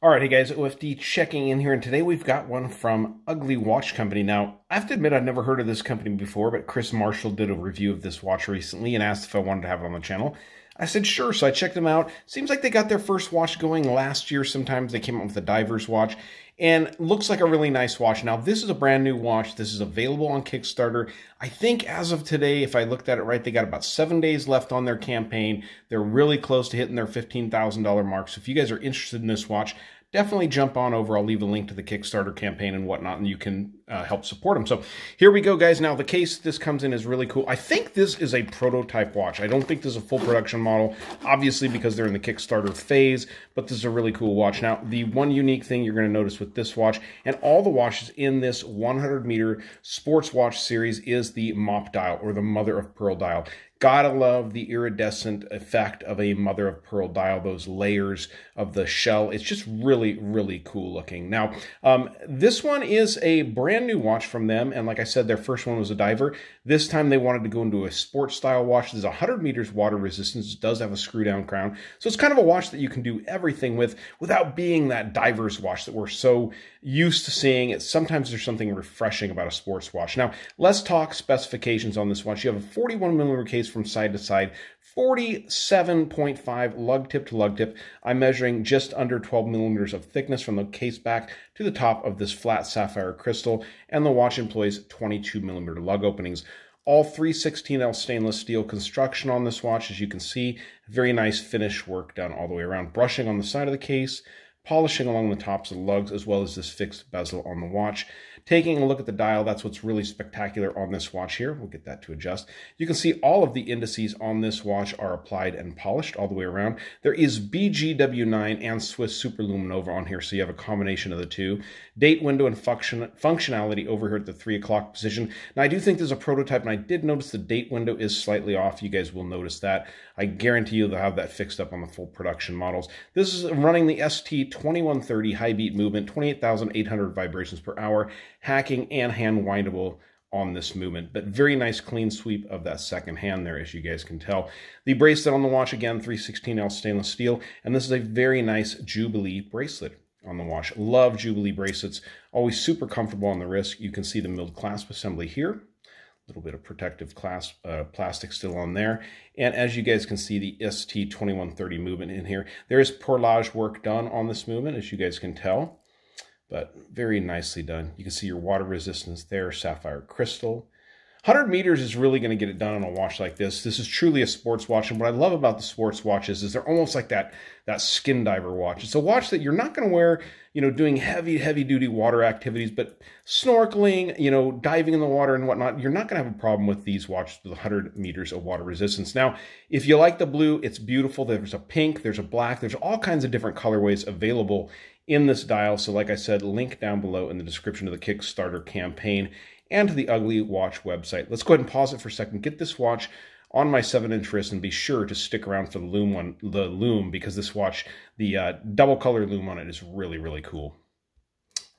All right, hey guys, OFD checking in here, and today we've got one from Ugly Watch Company. Now, I have to admit I've never heard of this company before, but Chris Marshall did a review of this watch recently and asked if I wanted to have it on the channel. I said sure, so I checked them out. Seems like they got their first watch going last year. Sometimes they came out with a diver's watch, and looks like a really nice watch. Now, this is a brand new watch. This is available on Kickstarter. I think as of today, if I looked at it right, they got about seven days left on their campaign. They're really close to hitting their $15,000 mark. So if you guys are interested in this watch, definitely jump on over. I'll leave a link to the Kickstarter campaign and whatnot, and you can uh, help support them. So here we go, guys. Now, the case this comes in is really cool. I think this is a prototype watch. I don't think this is a full production model, obviously because they're in the Kickstarter phase, but this is a really cool watch. Now, the one unique thing you're going to notice with this watch and all the watches in this 100 meter sports watch series is the mop dial or the mother of pearl dial. Gotta love the iridescent effect of a mother of pearl dial, those layers of the shell. It's just really, really cool looking. Now, um, this one is a brand new watch from them. And like I said, their first one was a diver. This time they wanted to go into a sports style watch. There's 100 meters water resistance. It does have a screw down crown. So it's kind of a watch that you can do everything with without being that diver's watch that we're so used to seeing. It sometimes there's something refreshing about a sports watch. Now, let's talk specifications on this watch. You have a 41 millimeter case from side to side, 47.5 lug tip to lug tip. I'm measuring just under 12 millimeters of thickness from the case back to the top of this flat sapphire crystal, and the watch employs 22 millimeter lug openings. All 316L stainless steel construction on this watch, as you can see, very nice finish work done all the way around. Brushing on the side of the case, polishing along the tops of the lugs, as well as this fixed bezel on the watch. Taking a look at the dial, that's what's really spectacular on this watch here. We'll get that to adjust. You can see all of the indices on this watch are applied and polished all the way around. There is BGW9 and Swiss Superluminova on here, so you have a combination of the two. Date window and function functionality over here at the 3 o'clock position. Now, I do think there's a prototype, and I did notice the date window is slightly off. You guys will notice that. I guarantee you they'll have that fixed up on the full production models. This is running the ST2130 high beat movement, 28,800 vibrations per hour hacking and hand windable on this movement, but very nice clean sweep of that second hand there, as you guys can tell. The bracelet on the watch, again, 316L stainless steel, and this is a very nice Jubilee bracelet on the watch. Love Jubilee bracelets, always super comfortable on the wrist. You can see the milled clasp assembly here. Little bit of protective clasp, uh, plastic still on there. And as you guys can see, the ST2130 movement in here. There is perlage work done on this movement, as you guys can tell but very nicely done. You can see your water resistance there, sapphire crystal. 100 meters is really going to get it done on a watch like this. This is truly a sports watch, and what I love about the sports watches is they're almost like that that skin diver watch. It's a watch that you're not going to wear, you know, doing heavy, heavy duty water activities, but snorkeling, you know, diving in the water and whatnot. You're not going to have a problem with these watches with 100 meters of water resistance. Now, if you like the blue, it's beautiful. There's a pink, there's a black, there's all kinds of different colorways available in this dial. So like I said, link down below in the description of the Kickstarter campaign and to the Ugly Watch website. Let's go ahead and pause it for a second. Get this watch on my 7-inch wrist and be sure to stick around for the lume one, the lume because this watch, the uh, double color lume on it is really, really cool.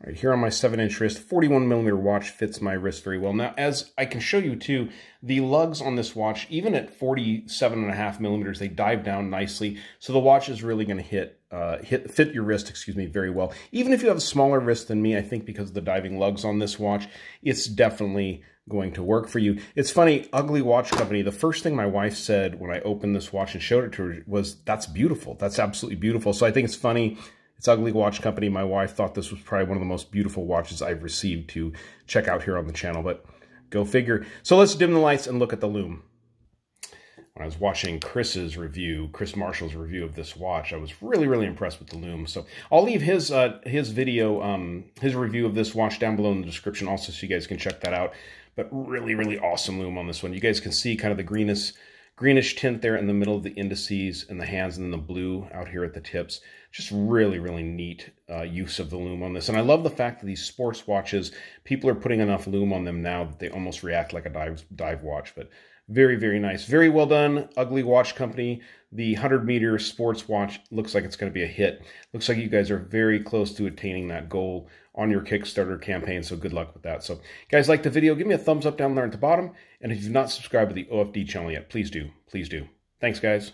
Right, here on my 7-inch wrist, 41 millimeter watch fits my wrist very well. Now, as I can show you too, the lugs on this watch, even at 47 and a half millimeters, they dive down nicely. So the watch is really going to hit, uh, hit, fit your wrist, excuse me, very well. Even if you have a smaller wrist than me, I think because of the diving lugs on this watch, it's definitely going to work for you. It's funny, Ugly Watch Company, the first thing my wife said when I opened this watch and showed it to her was, that's beautiful. That's absolutely beautiful. So I think it's funny it's Ugly Watch Company. My wife thought this was probably one of the most beautiful watches I've received to check out here on the channel, but go figure. So let's dim the lights and look at the lume. When I was watching Chris's review, Chris Marshall's review of this watch, I was really, really impressed with the lume. So I'll leave his uh, his video, um, his review of this watch down below in the description also so you guys can check that out. But really, really awesome lume on this one. You guys can see kind of the greenness greenish tint there in the middle of the indices and the hands and then the blue out here at the tips. Just really, really neat uh, use of the lume on this. And I love the fact that these sports watches, people are putting enough lume on them now that they almost react like a dive, dive watch. But very, very nice. Very well done, Ugly Watch Company. The 100 meter sports watch looks like it's going to be a hit. Looks like you guys are very close to attaining that goal on your Kickstarter campaign. So good luck with that. So guys, like the video, give me a thumbs up down there at the bottom. And if you've not subscribed to the OFD channel yet, please do. Please do. Thanks, guys.